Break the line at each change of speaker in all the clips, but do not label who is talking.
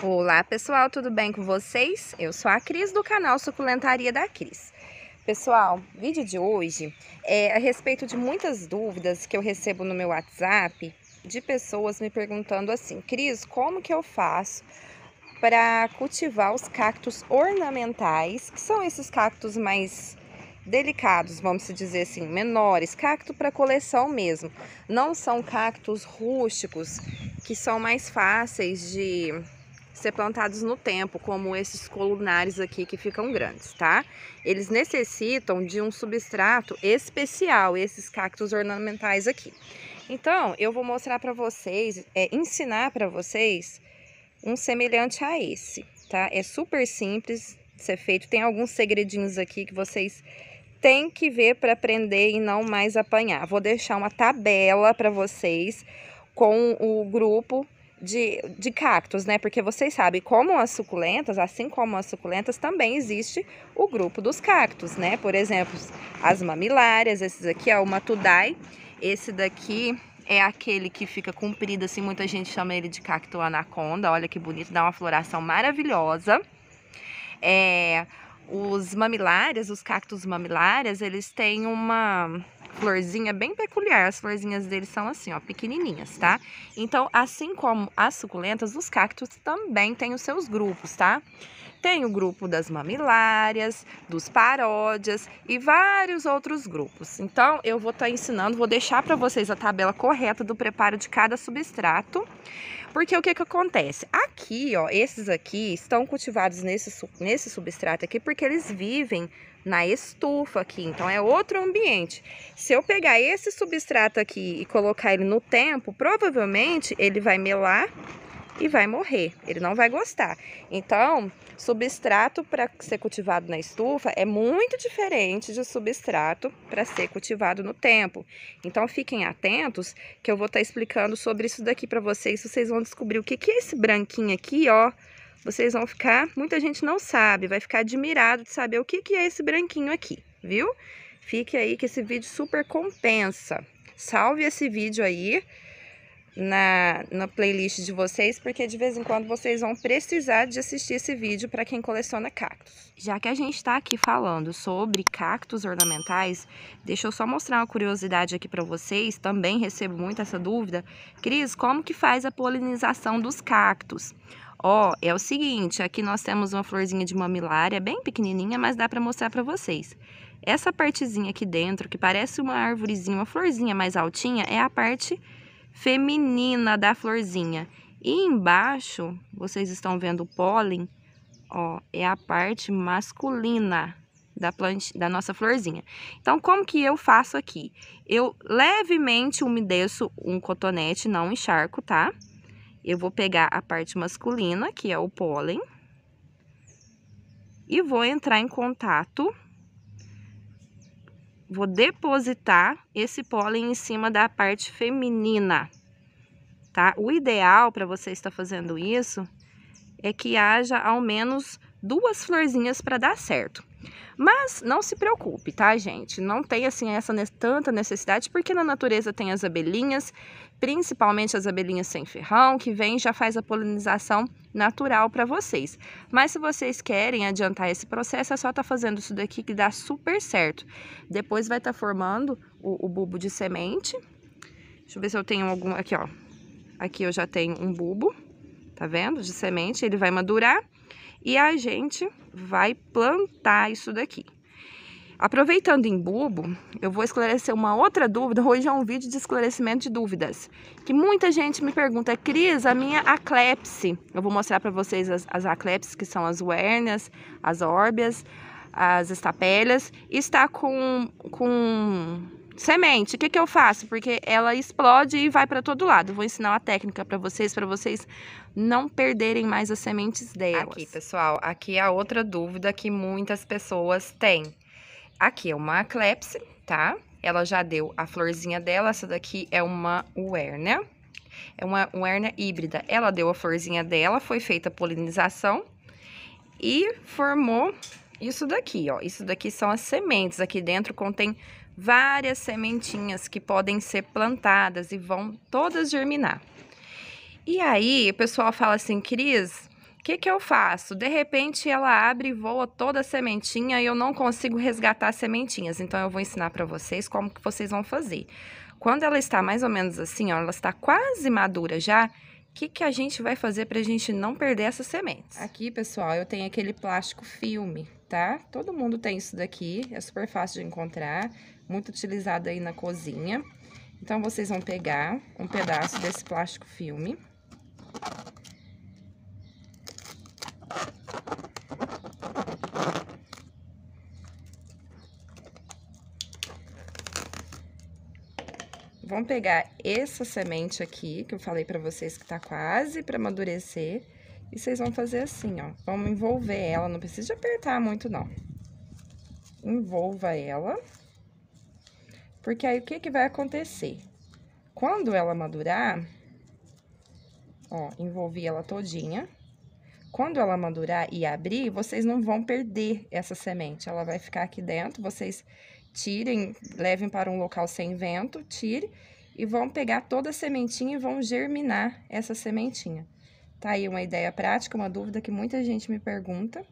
Olá pessoal, tudo bem com vocês? Eu sou a Cris do canal Suculentaria da Cris. Pessoal, vídeo de hoje é a respeito de muitas dúvidas que eu recebo no meu WhatsApp de pessoas me perguntando assim, Cris, como que eu faço para cultivar os cactos ornamentais, que são esses cactos mais delicados, vamos dizer assim, menores, cacto para coleção mesmo. Não são cactos rústicos que são mais fáceis de ser plantados no tempo, como esses colunares aqui que ficam grandes, tá? Eles necessitam de um substrato especial, esses cactos ornamentais aqui. Então, eu vou mostrar para vocês, é, ensinar para vocês um semelhante a esse, tá? É super simples de ser feito, tem alguns segredinhos aqui que vocês têm que ver para aprender e não mais apanhar. Vou deixar uma tabela para vocês com o grupo de, de cactos, né? Porque vocês sabem, como as suculentas, assim como as suculentas, também existe o grupo dos cactos, né? Por exemplo, as mamilárias, esses aqui é o matudai, esse daqui é aquele que fica comprido, assim, muita gente chama ele de cacto anaconda, olha que bonito, dá uma floração maravilhosa. É, os mamilárias, os cactos mamilárias, eles têm uma florzinha bem peculiar. As florzinhas deles são assim, ó, pequenininhas, tá? Então, assim como as suculentas, os cactos também têm os seus grupos, tá? Tem o grupo das mamilárias, dos paródias e vários outros grupos. Então, eu vou estar tá ensinando, vou deixar para vocês a tabela correta do preparo de cada substrato. Porque o que que acontece? Aqui, ó, esses aqui estão cultivados nesse, nesse substrato aqui porque eles vivem na estufa aqui, então é outro ambiente. Se eu pegar esse substrato aqui e colocar ele no tempo, provavelmente ele vai melar e vai morrer, ele não vai gostar. Então, substrato para ser cultivado na estufa é muito diferente de substrato para ser cultivado no tempo. Então, fiquem atentos que eu vou estar tá explicando sobre isso daqui para vocês, vocês vão descobrir o que, que é esse branquinho aqui, ó, vocês vão ficar, muita gente não sabe, vai ficar admirado de saber o que, que é esse branquinho aqui, viu? Fique aí que esse vídeo super compensa. Salve esse vídeo aí na, na playlist de vocês, porque de vez em quando vocês vão precisar de assistir esse vídeo para quem coleciona cactos. Já que a gente está aqui falando sobre cactos ornamentais, deixa eu só mostrar uma curiosidade aqui para vocês, também recebo muito essa dúvida. Cris, como que faz a polinização dos cactos? Ó, é o seguinte, aqui nós temos uma florzinha de mamilária, bem pequenininha, mas dá para mostrar para vocês. Essa partezinha aqui dentro, que parece uma árvorezinha, uma florzinha mais altinha, é a parte feminina da florzinha. E embaixo, vocês estão vendo o pólen, ó, é a parte masculina da, planta, da nossa florzinha. Então, como que eu faço aqui? Eu levemente umedeço um cotonete, não encharco, tá? Eu vou pegar a parte masculina, que é o pólen, e vou entrar em contato. Vou depositar esse pólen em cima da parte feminina, tá? O ideal para você estar fazendo isso é que haja ao menos duas florzinhas para dar certo. Mas não se preocupe, tá, gente? Não tem assim essa tanta necessidade, porque na natureza tem as abelhinhas, principalmente as abelhinhas sem ferrão, que vem e já faz a polinização natural para vocês. Mas se vocês querem adiantar esse processo, é só estar tá fazendo isso daqui que dá super certo. Depois vai estar tá formando o, o bulbo de semente. Deixa eu ver se eu tenho algum... Aqui, ó. Aqui eu já tenho um bulbo, tá vendo? De semente, ele vai madurar e a gente vai plantar isso daqui. Aproveitando em bulbo, eu vou esclarecer uma outra dúvida. Hoje é um vídeo de esclarecimento de dúvidas. Que muita gente me pergunta, Cris, a minha aclepse. Eu vou mostrar para vocês as, as aclepses, que são as uérneas, as órbias, as estapélias. Está com, com Semente, o que, que eu faço? Porque ela explode e vai para todo lado. vou ensinar uma técnica para vocês, para vocês não perderem mais as sementes delas. Aqui, pessoal, aqui é a outra dúvida que muitas pessoas têm. Aqui é uma eclipse, tá? Ela já deu a florzinha dela, essa daqui é uma uérnia. É uma uérnia híbrida. Ela deu a florzinha dela, foi feita a polinização e formou isso daqui, ó. Isso daqui são as sementes. Aqui dentro contém várias sementinhas que podem ser plantadas e vão todas germinar. E aí, o pessoal fala assim, Cris, que, que eu faço? De repente ela abre e voa toda a sementinha e eu não consigo resgatar as sementinhas. Então eu vou ensinar para vocês como que vocês vão fazer. Quando ela está mais ou menos assim, ó, ela está quase madura já, o que, que a gente vai fazer para a gente não perder essas sementes? Aqui, pessoal, eu tenho aquele plástico filme, tá? Todo mundo tem isso daqui, é super fácil de encontrar, muito utilizado aí na cozinha. Então, vocês vão pegar um pedaço desse plástico filme Vão pegar essa semente aqui, que eu falei pra vocês que tá quase pra amadurecer, e vocês vão fazer assim, ó. Vamos envolver ela, não precisa apertar muito, não. Envolva ela. Porque aí, o que que vai acontecer? Quando ela madurar, ó, envolvi ela todinha. Quando ela madurar e abrir, vocês não vão perder essa semente. Ela vai ficar aqui dentro, vocês tirem, levem para um local sem vento, tire e vão pegar toda a sementinha e vão germinar essa sementinha. Tá aí uma ideia prática, uma dúvida que muita gente me pergunta.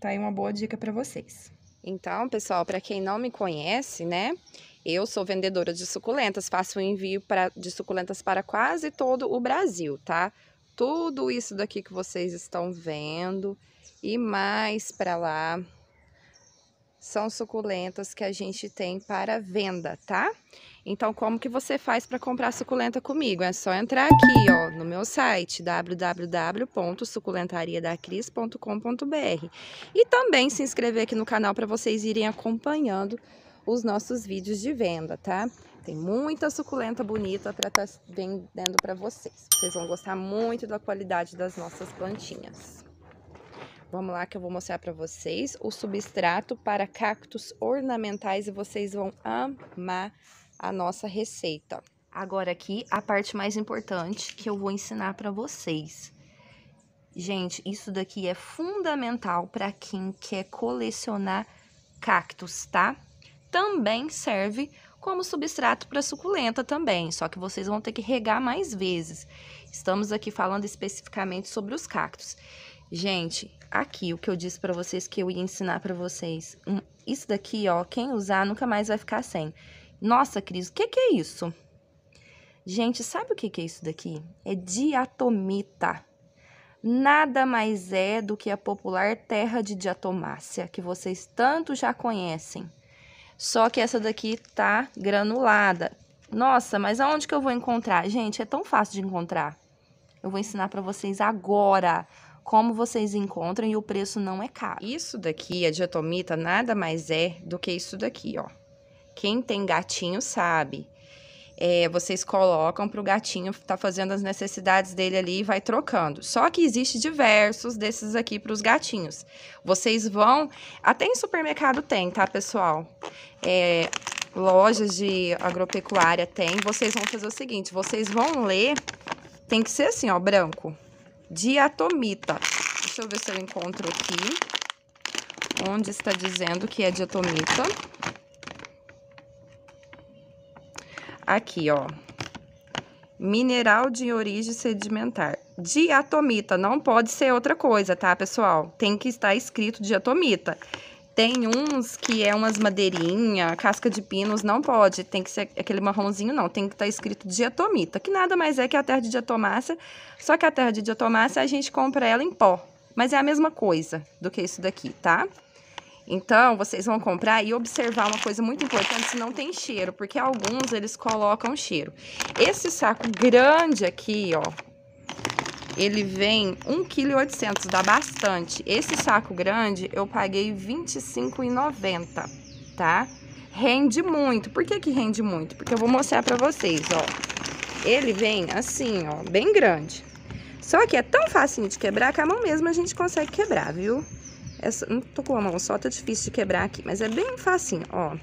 Tá aí uma boa dica para vocês. Então, pessoal, para quem não me conhece, né? Eu sou vendedora de suculentas, faço envio pra, de suculentas para quase todo o Brasil, tá? Tudo isso daqui que vocês estão vendo e mais para lá são suculentas que a gente tem para venda, tá? Então, como que você faz para comprar suculenta comigo? É só entrar aqui, ó, no meu site, www.suculentariadacris.com.br e também se inscrever aqui no canal para vocês irem acompanhando os nossos vídeos de venda, tá? Tem muita suculenta bonita para estar tá vendendo para vocês. Vocês vão gostar muito da qualidade das nossas plantinhas. Vamos lá que eu vou mostrar para vocês o substrato para cactos ornamentais e vocês vão amar a nossa receita. Agora aqui a parte mais importante que eu vou ensinar para vocês. Gente, isso daqui é fundamental para quem quer colecionar cactos, tá? Também serve como substrato para suculenta também, só que vocês vão ter que regar mais vezes. Estamos aqui falando especificamente sobre os cactos. Gente, aqui o que eu disse para vocês que eu ia ensinar para vocês. Isso daqui, ó, quem usar nunca mais vai ficar sem. Nossa, Cris, o que, que é isso? Gente, sabe o que, que é isso daqui? É diatomita. Nada mais é do que a popular terra de diatomácea, que vocês tanto já conhecem. Só que essa daqui tá granulada. Nossa, mas aonde que eu vou encontrar? Gente, é tão fácil de encontrar. Eu vou ensinar para vocês agora como vocês encontram e o preço não é caro. Isso daqui, a diatomita, nada mais é do que isso daqui, ó. Quem tem gatinho sabe. É, vocês colocam para o gatinho tá fazendo as necessidades dele ali e vai trocando. Só que existe diversos desses aqui para os gatinhos. Vocês vão, até em supermercado tem, tá, pessoal? É, lojas de agropecuária tem. Vocês vão fazer o seguinte, vocês vão ler, tem que ser assim, ó, branco diatomita. Deixa eu ver se eu encontro aqui. Onde está dizendo que é diatomita. Aqui, ó. Mineral de origem sedimentar. Diatomita, não pode ser outra coisa, tá, pessoal? Tem que estar escrito diatomita. Tem uns que é umas madeirinha, casca de pinos, não pode. Tem que ser aquele marronzinho, não. Tem que estar tá escrito diatomita, que nada mais é que a terra de diatomácea. Só que a terra de diatomácea a gente compra ela em pó. Mas é a mesma coisa do que isso daqui, tá? Então, vocês vão comprar e observar uma coisa muito importante, se não tem cheiro, porque alguns eles colocam cheiro. Esse saco grande aqui, ó, ele vem 1,8 kg, dá bastante. Esse saco grande eu paguei R$25,90, tá? Rende muito. Por que que rende muito? Porque eu vou mostrar pra vocês, ó. Ele vem assim, ó, bem grande. Só que é tão facinho de quebrar que a mão mesmo a gente consegue quebrar, viu? Essa, não tô com a mão só, tá difícil de quebrar aqui, mas é bem facinho, ó.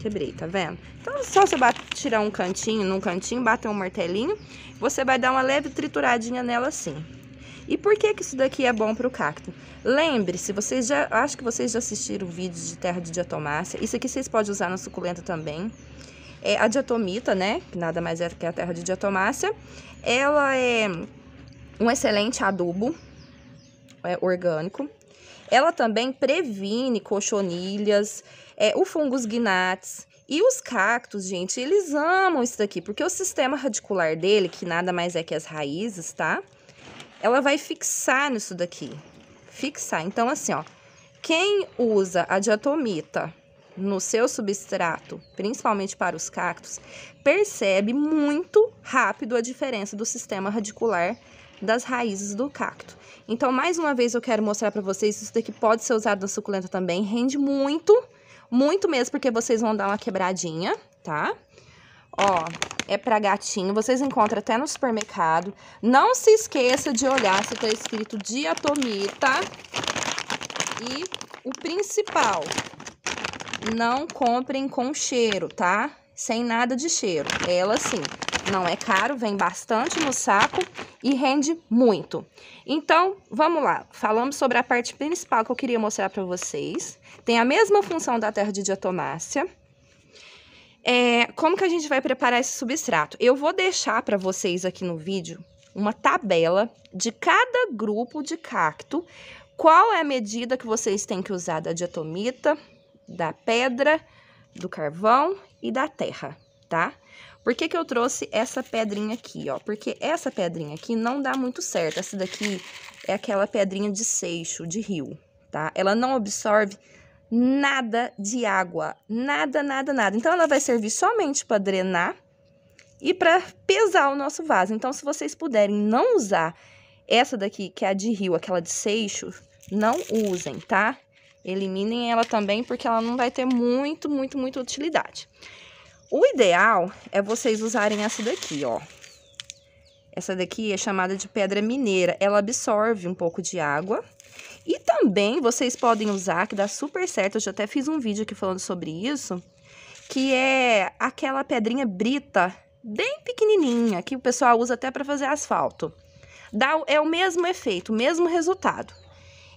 Quebrei, tá vendo? Então, só você tirar um cantinho, num cantinho, bater um martelinho, você vai dar uma leve trituradinha nela assim. E por que que isso daqui é bom para o cacto? Lembre-se, vocês já, acho que vocês já assistiram vídeos de terra de diatomácea. Isso aqui vocês podem usar na suculenta também. É a diatomita, né? Que nada mais é que a terra de diatomácea. Ela é um excelente adubo é, orgânico. Ela também previne cochonilhas, é, o fungus gnats, e os cactos, gente, eles amam isso daqui, porque o sistema radicular dele, que nada mais é que as raízes, tá? Ela vai fixar nisso daqui. Fixar. Então, assim, ó, quem usa a diatomita no seu substrato, principalmente para os cactos, percebe muito rápido a diferença do sistema radicular das raízes do cacto. Então, mais uma vez, eu quero mostrar para vocês, isso daqui pode ser usado na suculenta também, rende muito, muito mesmo, porque vocês vão dar uma quebradinha, tá? Ó, é para gatinho, vocês encontram até no supermercado. Não se esqueça de olhar se tá escrito diatomita. E o principal, não comprem com cheiro, tá? Sem nada de cheiro. Ela sim, não é caro, vem bastante no saco e rende muito. Então, vamos lá. Falamos sobre a parte principal que eu queria mostrar para vocês. Tem a mesma função da terra de diatomácea. É, como que a gente vai preparar esse substrato? Eu vou deixar para vocês aqui no vídeo uma tabela de cada grupo de cacto, qual é a medida que vocês têm que usar da diatomita, da pedra, do carvão e da terra, tá? Por que, que eu trouxe essa pedrinha aqui, ó? Porque essa pedrinha aqui não dá muito certo. Essa daqui é aquela pedrinha de seixo, de rio, tá? Ela não absorve nada de água, nada, nada, nada. Então, ela vai servir somente para drenar e para pesar o nosso vaso. Então, se vocês puderem não usar essa daqui, que é a de rio, aquela de seixo, não usem, tá? Eliminem ela também, porque ela não vai ter muito, muito, muita utilidade. O ideal é vocês usarem essa daqui, ó. Essa daqui é chamada de pedra mineira. Ela absorve um pouco de água. E também vocês podem usar, que dá super certo, eu já até fiz um vídeo aqui falando sobre isso, que é aquela pedrinha brita, bem pequenininha, que o pessoal usa até para fazer asfalto. Dá, é o mesmo efeito, o mesmo resultado.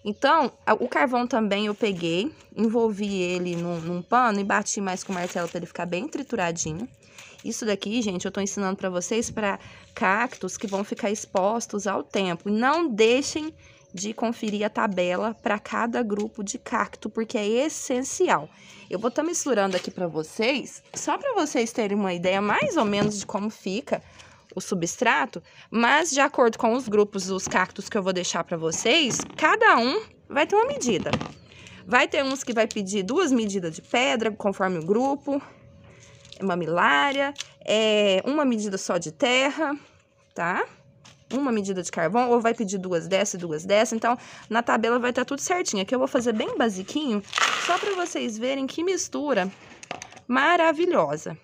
Então, o carvão também eu peguei, envolvi ele num, num pano e bati mais com o martelo para ele ficar bem trituradinho. Isso daqui, gente, eu tô ensinando para vocês para cactos que vão ficar expostos ao tempo. Não deixem de conferir a tabela para cada grupo de cacto, porque é essencial. Eu vou estar tá misturando aqui para vocês, só para vocês terem uma ideia mais ou menos de como fica o substrato, mas de acordo com os grupos dos cactos que eu vou deixar para vocês, cada um vai ter uma medida. Vai ter uns que vai pedir duas medidas de pedra, conforme o grupo, uma milária, é uma medida só de terra, tá? Uma medida de carvão, ou vai pedir duas dessas e duas dessas. Então, na tabela vai estar tudo certinho. Aqui eu vou fazer bem basiquinho, só para vocês verem que mistura maravilhosa.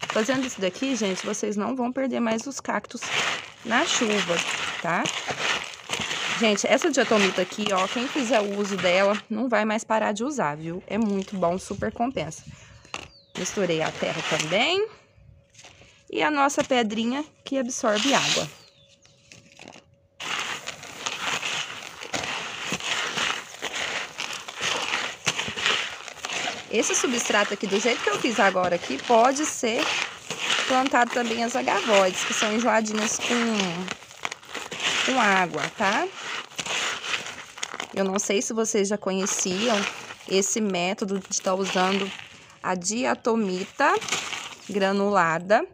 Fazendo isso daqui, gente, vocês não vão perder mais os cactos na chuva, tá? Gente, essa diatomita aqui, ó, quem fizer o uso dela não vai mais parar de usar, viu? É muito bom, super compensa. Misturei a terra também. E a nossa pedrinha que absorve água. Esse substrato aqui, do jeito que eu fiz agora aqui, pode ser plantado também as agavoides, que são enjoadinhas com, com água, tá? Eu não sei se vocês já conheciam esse método de estar tá usando a diatomita granulada.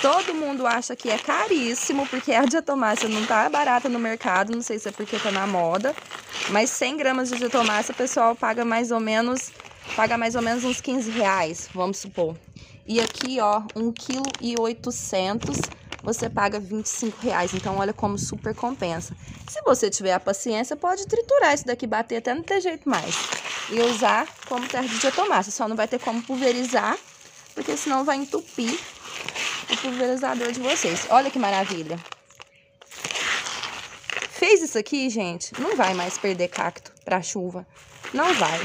Todo mundo acha que é caríssimo, porque a diatomácea não tá barata no mercado, não sei se é porque tá na moda. Mas 100 gramas de diatomácea, o pessoal paga mais ou menos paga mais ou menos uns 15 reais, vamos supor. E aqui, ó, 1,8 kg você paga 25 reais. Então, olha como super compensa. Se você tiver a paciência, pode triturar isso daqui, bater até não ter jeito mais. E usar como terra de diatomácea. Só não vai ter como pulverizar, porque senão vai entupir o pulverizador de vocês. Olha que maravilha. Fez isso aqui, gente, não vai mais perder cacto para chuva. Não vai.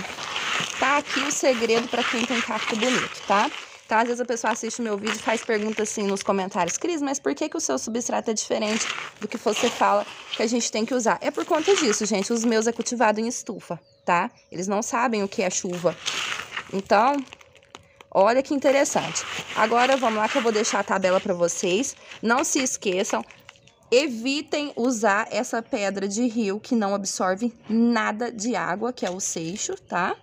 Tá aqui o segredo para quem tem cacto bonito, tá? Então, às vezes a pessoa assiste o meu vídeo e faz pergunta assim nos comentários. Cris, mas por que, que o seu substrato é diferente do que você fala que a gente tem que usar? É por conta disso, gente. Os meus é cultivado em estufa, tá? Eles não sabem o que é chuva. Então, olha que interessante. Agora, vamos lá que eu vou deixar a tabela para vocês. Não se esqueçam, Evitem usar essa pedra de rio que não absorve nada de água, que é o seixo, tá?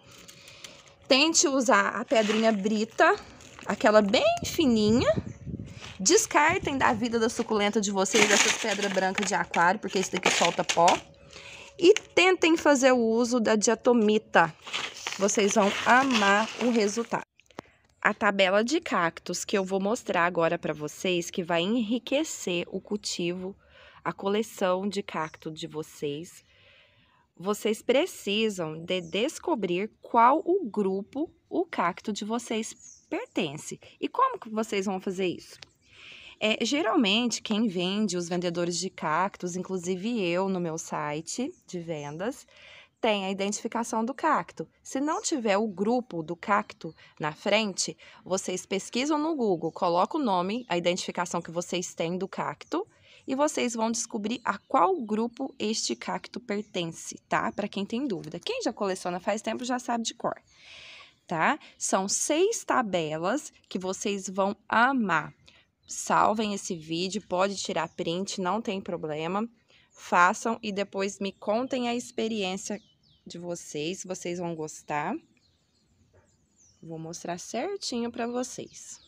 Tente usar a pedrinha brita, aquela bem fininha. Descartem da vida da suculenta de vocês essas pedras brancas de aquário, porque isso daqui solta pó. E tentem fazer o uso da diatomita. Vocês vão amar o resultado. A tabela de cactos que eu vou mostrar agora para vocês, que vai enriquecer o cultivo, a coleção de cacto de vocês. Vocês precisam de descobrir qual o grupo o cacto de vocês pertence. E como que vocês vão fazer isso? É, geralmente, quem vende, os vendedores de cactos, inclusive eu no meu site de vendas, tem a identificação do cacto. Se não tiver o grupo do cacto na frente, vocês pesquisam no Google, colocam o nome, a identificação que vocês têm do cacto e vocês vão descobrir a qual grupo este cacto pertence, tá? Para quem tem dúvida. Quem já coleciona faz tempo já sabe de cor, tá? São seis tabelas que vocês vão amar salvem esse vídeo, pode tirar print, não tem problema. Façam e depois me contem a experiência de vocês, vocês vão gostar. Vou mostrar certinho para vocês.